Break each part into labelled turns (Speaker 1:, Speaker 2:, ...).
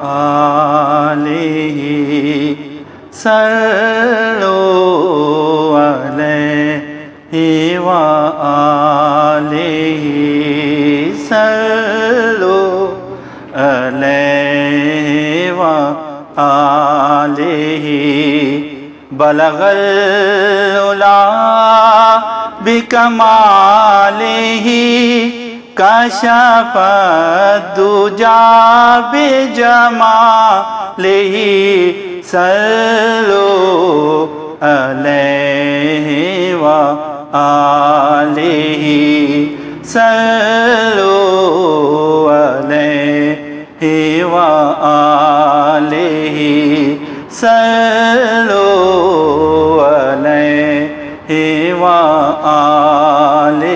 Speaker 1: آلہ صلو علیہ وآلہ صلو علیہ وآلہ بلغ العلا بکمالہ کشف الدجا بجمالہ صلو علیہ و آلہ صلو علیہ و آلہ صلو علیہ و آلہ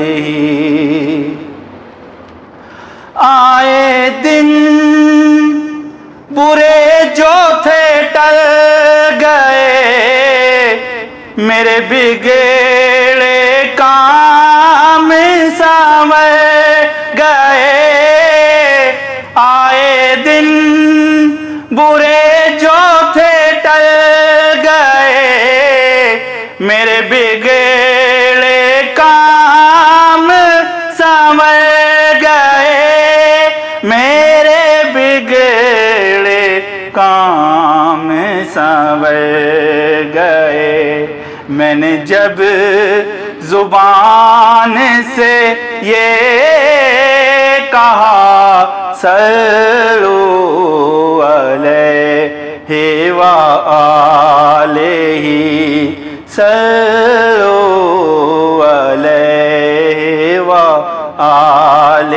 Speaker 1: آئے دن برے جو تھے ٹل گئے میرے بگے سنور گئے۔ میں نے جب زبان سے یہ کہا، سلو علیہ و آلہ سلو علیہ و آلہ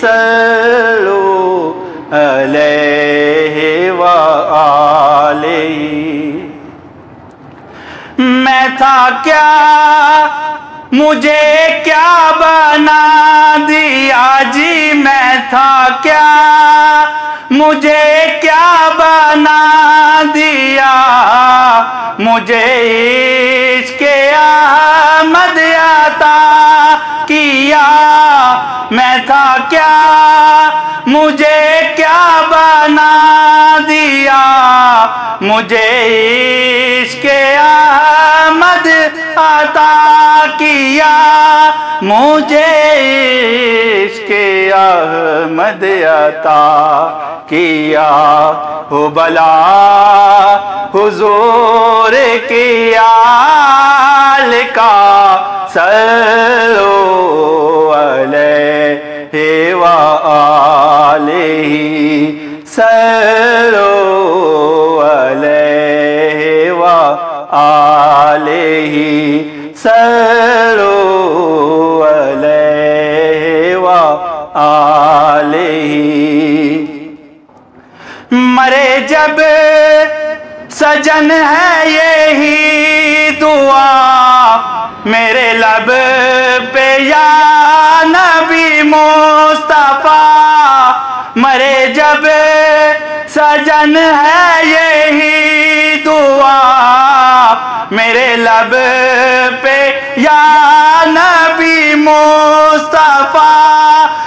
Speaker 1: سلو علیہ و آلہ میں تھا کیا؟ مجھے کیا بنا دیا؟ جی میں تھا کیا؟ مجھے کیا بنا دیا؟ مجھے عشق احمد عطا کیا؟ میں تھا کیا؟ مجھے دیا، مجھے عشق احمد عطا کیا۔ مجھے عشق احمد عطا کیا۔ ہو بلا، حضور کیا لکا سلو سلو علیہ و آلہ سلو علیہ و آلہ مرے جب سجن ہے یہی دعا میرے لب پہ یا نبی مصطفیٰ مرے جب سجن ہے یہی دعا، میرے لب پہ یا نبی مصطفیٰ،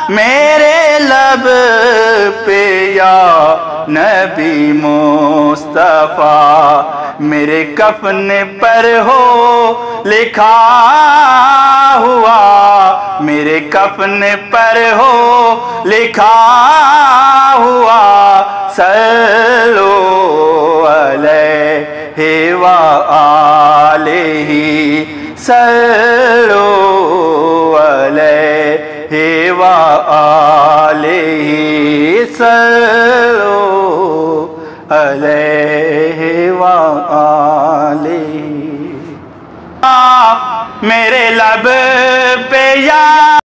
Speaker 1: میرے لب پہ یا نبی مصطفیٰ، میرے کفن پر ہو لکھا ہوا میرے کفن پر ہو، لکھا ہوا سلو علیہ و آلہ سلو علیہ و آلہ سلو علیہ و آلہ میرے لب پہ یا